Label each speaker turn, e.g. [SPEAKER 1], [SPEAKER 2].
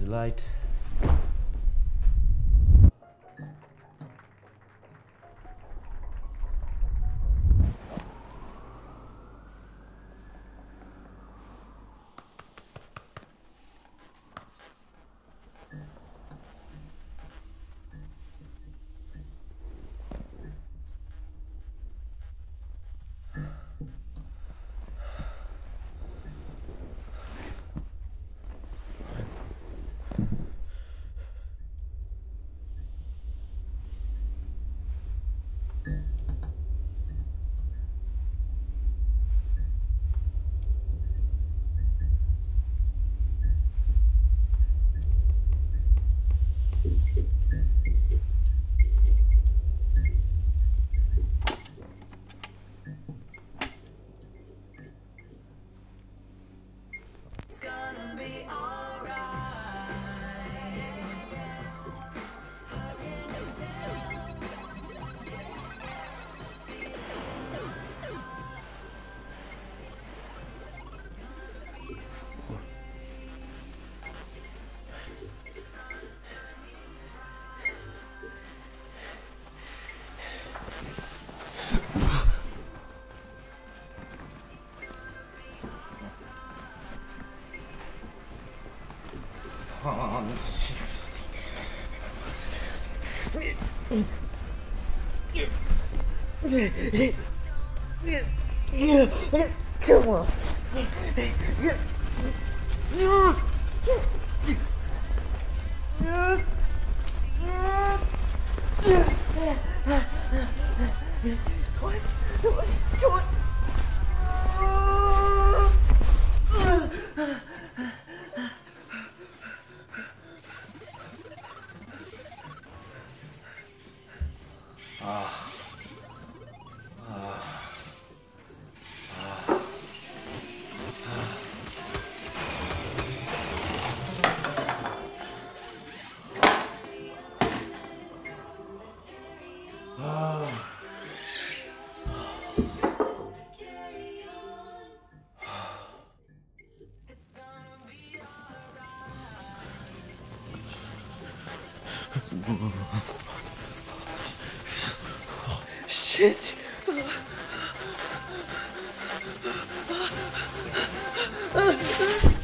[SPEAKER 1] There's light It's gonna be
[SPEAKER 2] all on,
[SPEAKER 1] seriously. Come on. What? What? What? 아. 아. 아. 아. gente. Ah, ah, ah,